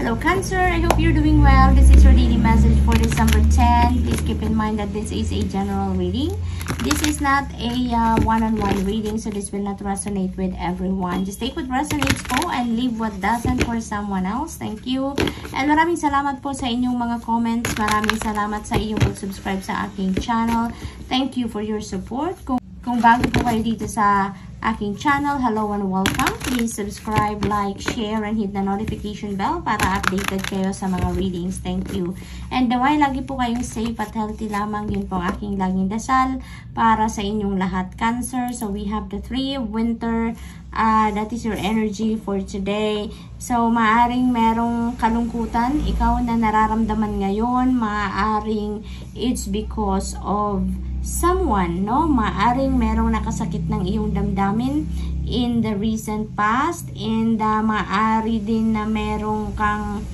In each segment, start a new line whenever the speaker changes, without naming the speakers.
Hello Cancer, I hope you're doing well. This is your daily message for December 10. Please keep in mind that this is a general reading. This is not a uh, one-on-one -on -one reading so this will not resonate with everyone. Just take what resonates po and leave what doesn't for someone else. Thank you. And maraming salamat po sa inyong mga comments. Maraming salamat sa inyong pag-subscribe sa aking channel. Thank you for your support. Kung, kung bago po kayo dito sa aking channel. Hello and welcome. Please subscribe, like, share, and hit the notification bell para updated kayo sa mga readings. Thank you. And naway, lagi po kayong safe at healthy lamang. Yun po ang aking laging dasal para sa inyong lahat. Cancer. So, we have the three winter. Uh, that is your energy for today. So, maaring merong kalungkutan. Ikaw na nararamdaman ngayon. Maaring it's because of someone, no? Maaring merong nakasakit ng iyong damdamin in the recent past and uh, maaari din na merong kang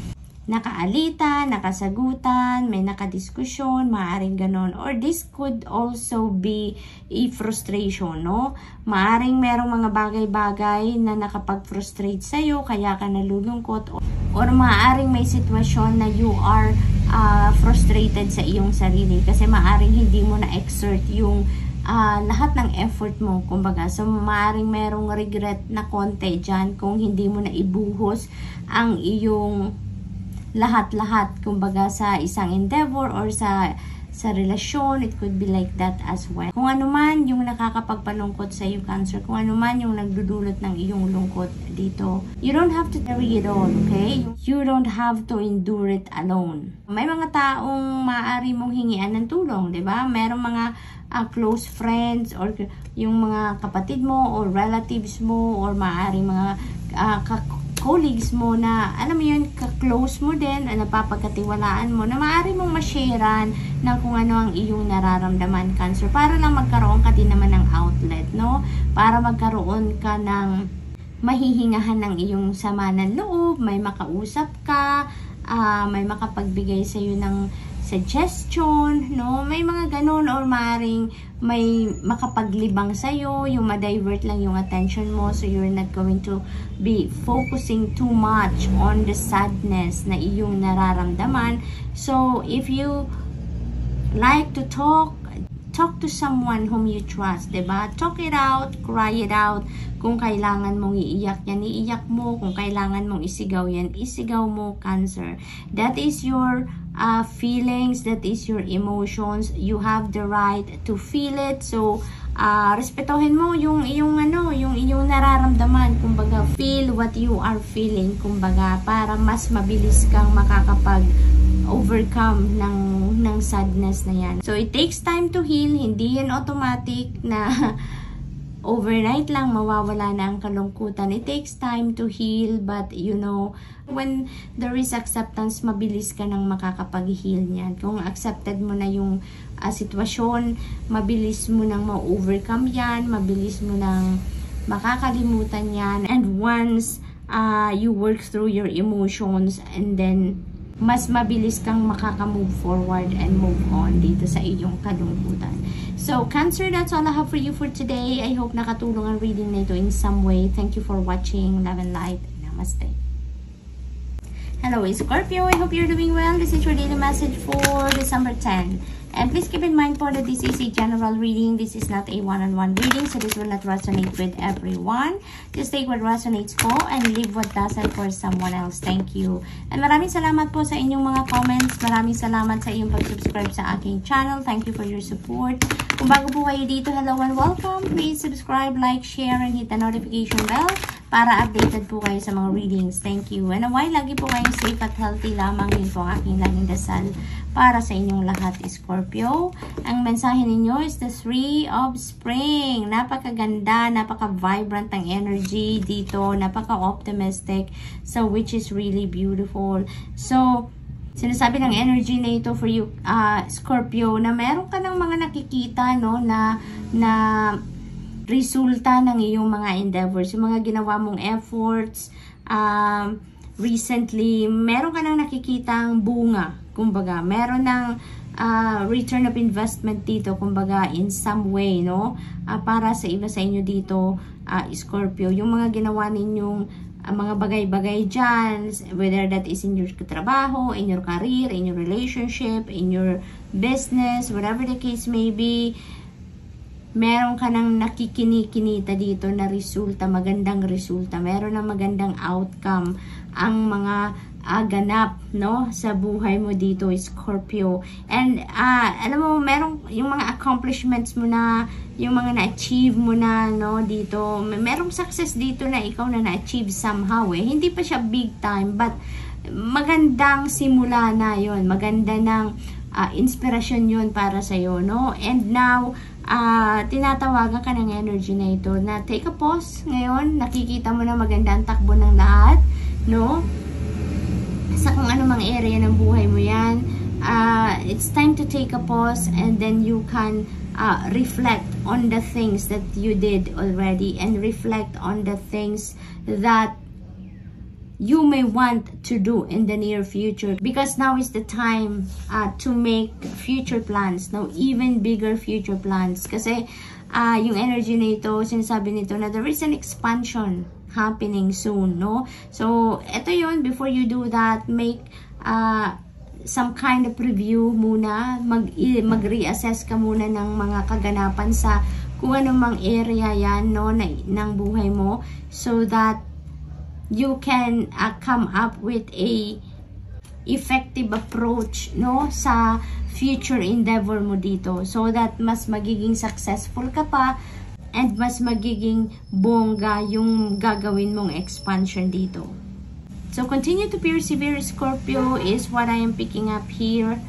nakaalita, nakasagutan, may nakadiskusyon, maaaring ganon. Or this could also be a frustration, no? Maaring merong mga bagay-bagay na nakapag-frustrate sa'yo, kaya ka nalulungkot. Or maaring may sitwasyon na you are uh, frustrated sa iyong sarili kasi maaring hindi mo na-exert yung uh, lahat ng effort mo, kumbaga. So, maaring merong regret na konti dyan kung hindi mo na ibuhos ang iyong lahat-lahat, kumbaga, sa isang endeavor or sa sa relasyon, it could be like that as well. Kung ano man yung nakakapagpalungkot sa iyo, Cancer, kung ano man yung nagdudulot ng iyong lungkot dito, you don't have to carry it all, okay? You don't have to endure it alone. May mga taong maaari mong hingian ng tulong, di ba? Merong mga uh, close friends or yung mga kapatid mo or relatives mo or maaari mga uh, colleagues mo na, alam mo yun, ka-close mo din, na napapagkatiwalaan mo, na maaari mong masharean ng kung ano ang iyong nararamdaman, cancer, para lang magkaroon ka din naman ng outlet, no? Para magkaroon ka ng mahihingahan ng iyong sama ng loob, may makausap ka, uh, may makapagbigay sa iyo ng suggestion, no? May mga ganun or maring may makapaglibang sa'yo, yung ma-divert lang yung attention mo so you're not going to be focusing too much on the sadness na iyong nararamdaman. So, if you like to talk, talk to someone whom you trust, ba? Diba? Talk it out, cry it out. Kung kailangan mong iiyak yan, iiyak mo. Kung kailangan mong isigaw yan, isigaw mo, cancer. That is your uh, feelings, that is your emotions. You have the right to feel it. So, uh, respetuhin mo yung iyong ano, yung iyong nararamdaman. Kumbaga, feel what you are feeling. Kumbaga, para mas mabilis kang makakapag overcome ng ng sadness na yan. So, it takes time to heal. Hindi yan automatic na overnight lang mawawala na ang kalungkutan. It takes time to heal but you know, when there is acceptance, mabilis ka nang makakapag-heal niyan. Kung accepted mo na yung uh, sitwasyon, mabilis mo nang ma-overcome yan, mabilis mo nang makakalimutan yan. And once uh, you work through your emotions and then mas mabilis kang makaka-move forward and move on dito sa iyong kalungkutan. So, Cancer, that's all I have for you for today. I hope nakatulong ang reading na ito in some way. Thank you for watching. Love and light. Namaste. Hello, Scorpio. I hope you're doing well. This is your daily message for December 10. And please keep in mind po that this is a general reading. This is not a one-on-one -on -one reading. So this will not resonate with everyone. Just take what resonates po and leave what doesn't for someone else. Thank you. And maraming salamat po sa inyong mga comments. Maraming salamat sa iyong pag-subscribe sa aking channel. Thank you for your support. Kung bago po kayo dito, hello and welcome. Please subscribe, like, share, and hit the notification bell para updated po kayo sa mga readings. Thank you. And away, lagi po kayong safe at healthy lamang. Yun po ang aking laging dasal para sa inyong lahat, Scorpio. Ang mensahe ninyo is the Three of Spring. Napakaganda, napaka-vibrant ang energy dito, napaka-optimistic, so which is really beautiful. So, sinasabi ng energy na ito for you, uh, Scorpio, na meron ka ng mga nakikita, no, na, na resulta ng iyong mga endeavors, yung mga ginawa mong efforts, um, recently, meron ka nang nakikitang bunga kumbaga, meron ng uh, return of investment dito, kumbaga, in some way, no? Uh, para sa iba sa inyo dito, uh, Scorpio, yung mga ginawa ninyong ang mga bagay-bagay dyan, whether that is in your trabaho, in your career, in your relationship, in your business, whatever the case may be, meron ka nang nakikinikinita dito na resulta, magandang resulta, meron na magandang outcome ang mga uh, ganap no sa buhay mo dito Scorpio. And uh, alam mo meron yung mga accomplishments mo na yung mga na-achieve mo na no dito merong success dito na ikaw na na-achieve somehow eh. Hindi pa siya big time but magandang simula na yon maganda ng uh, inspirasyon yon para sa iyo no? And now uh, tinatawagan ka ng energy na ito na take a pause. Ngayon nakikita mo na maganda ang takbo ng lahat no? Sa kung ano mang area ng buhay mo yan, uh, it's time to take a pause and then you can uh, reflect on the things that you did already and reflect on the things that you may want to do in the near future because now is the time uh, to make future plans now even bigger future plans kasi uh, yung energy nito sinasabi nito na there is an expansion happening soon, no? So, ito yun, before you do that, make uh, some kind of review muna, mag, mag-reassess ka muna ng mga kaganapan sa kung anumang area yan, no, na, ng buhay mo, so that you can uh, come up with a effective approach, no, sa future endeavor mo dito, so that mas magiging successful ka pa and mas magiging bongga yung gagawin mong expansion dito. So, continue to persevere, Scorpio, is what I am picking up here.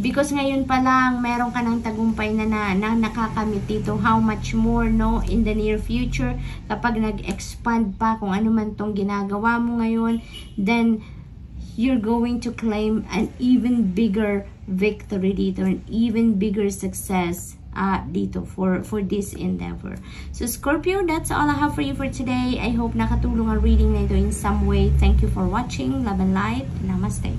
Because ngayon pa lang, meron ka ng tagumpay na, na, na nakakamit dito. How much more, no, in the near future, kapag nag-expand pa kung ano man tong ginagawa mo ngayon, then you're going to claim an even bigger victory dito, an even bigger success uh, dito for, for this endeavor. So, Scorpio, that's all I have for you for today. I hope nakatulong ang reading na ito in some way. Thank you for watching. Love and light. Namaste.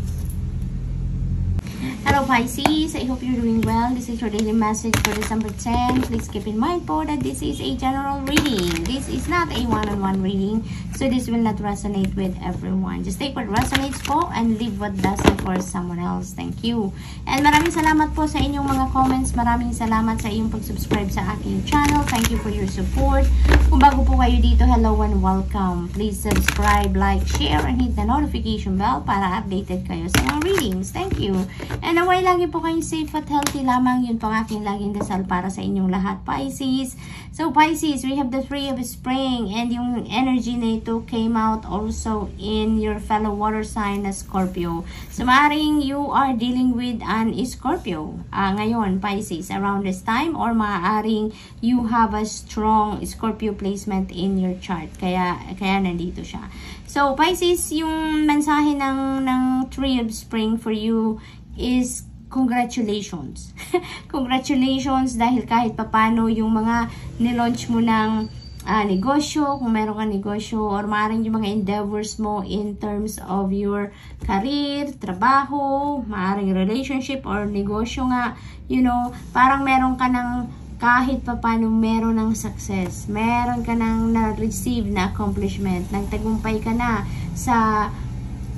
Hello Pisces, I hope you're doing well. This is your daily message for December 10. Please keep in mind po that this is a general reading. This is not a one-on-one -on -one reading, so this will not resonate with everyone. Just take what resonates po and leave what doesn't for someone else. Thank you. And maraming salamat po sa inyong mga comments. Maraming salamat sa iyong pag-subscribe sa aking channel. Thank you for your support. Kung bago po kayo dito, hello and welcome. Please subscribe, like, share, and hit the notification bell para updated kayo sa mga readings. Thank you. And naway lagi po kayong safe at healthy lamang. Yun po ang aking laging dasal para sa inyong lahat, Pisces. So, Pisces, we have the three of spring and yung energy na ito came out also in your fellow water sign na Scorpio. So, maaaring you are dealing with an Scorpio uh, ngayon, Pisces, around this time or maaaring you have a strong Scorpio placement in your chart. Kaya, kaya nandito siya. So, Pisces, yung mensahe ng, ng Tree of Spring for you is congratulations. congratulations dahil kahit papano yung mga nilaunch mo ng uh, negosyo, kung meron kang negosyo, or maaaring yung mga endeavors mo in terms of your career, trabaho, maaaring relationship, or negosyo nga, you know, parang meron ka ng kahit papano meron ng success, meron ka ng na-receive na accomplishment, nagtagumpay ka na sa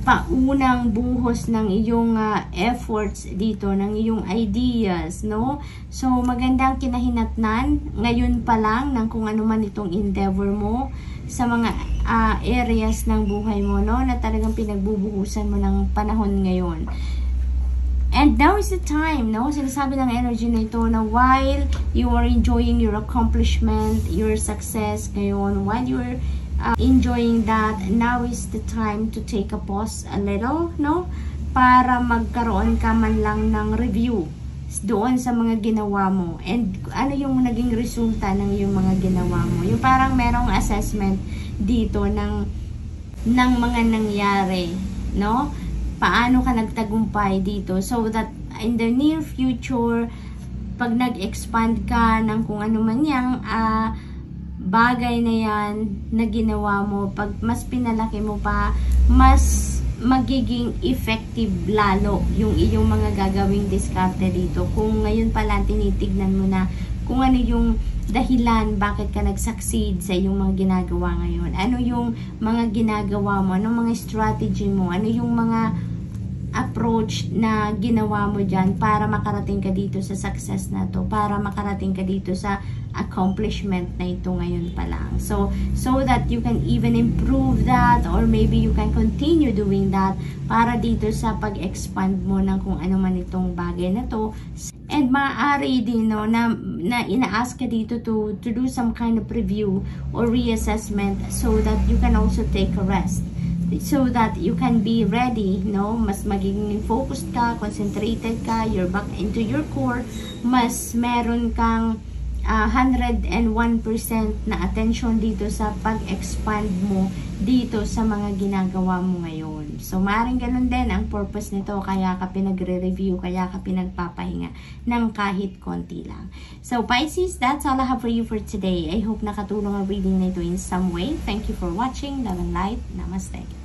paunang buhos ng iyong uh, efforts dito, ng iyong ideas, no? So, magandang kinahinatnan ngayon pa lang ng kung ano man itong endeavor mo sa mga uh, areas ng buhay mo, no? Na talagang pinagbubuhusan mo ng panahon ngayon. And now is the time, no? Sinasabi ng energy na ito na while you are enjoying your accomplishment, your success ngayon, while you're uh, enjoying that, now is the time to take a pause a little, no? Para magkaroon ka man lang ng review doon sa mga ginawa mo and ano yung naging resulta ng yung mga ginawa mo. Yung parang merong assessment dito ng ng mga nangyari, no? Paano ka nagtagumpay dito so that in the near future pag nag-expand ka ng kung ano man yang uh, bagay na yan na ginawa mo, pag mas pinalaki mo pa, mas magiging effective lalo yung iyong mga gagawing diskarte dito. Kung ngayon pa lang tinitignan mo na kung ano yung dahilan bakit ka nag-succeed sa iyong mga ginagawa ngayon? Ano yung mga ginagawa mo? Ano mga strategy mo? Ano yung mga approach na ginawa mo dyan para makarating ka dito sa success na to, para makarating ka dito sa accomplishment na ito ngayon pa lang. So, so that you can even improve that or maybe you can continue doing that para dito sa pag-expand mo ng kung ano man itong bagay na to. And maaari din no, na, na ina-ask ka dito to, to do some kind of review or reassessment so that you can also take a rest so that you can be ready, no? Mas magiging focused ka, concentrated ka, you're back into your core, mas meron kang uh, 101% na attention dito sa pag-expand mo dito sa mga ginagawa mo ngayon. So, maaaring ganun din ang purpose nito, kaya ka pinagre-review, kaya ka pinagpapahinga ng kahit konti lang. So, Pisces, that's all I have for you for today. I hope nakatulong ang reading na ito in some way. Thank you for watching. Love and light. Namaste.